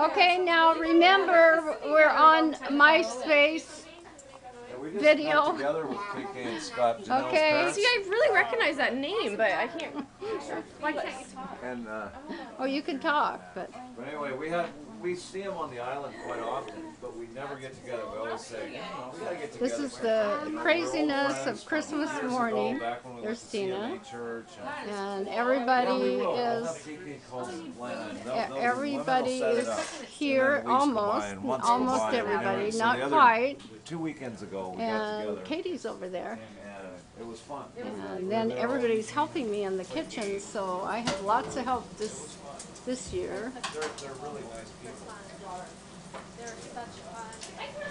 Okay, now remember, we're on MySpace. Yeah, we just Video. got together with KK and Scott, Janelle's Okay. parents, See, I really recognize that name, but I can't. Why can't you talk? and uh, Oh, you can talk, but but anyway, we had we see them on the island quite often, but we never get together. We always say, "Oh, we gotta get together. this is the craziness of Christmas morning. back There's went to CNA Tina. And- And everybody we will. We'll have is, KK call us and plan it. They'll- they'll- the women will everybody set it is up. here, And then weeks go by, almost, and months go almost everybody, not quite. Two weekends ago, we got And. Katie's over there. And uh, it was fun. And then everybody's helping me in the kitchen, so I have lots of help this, this year. They're, they're really nice people. Hi.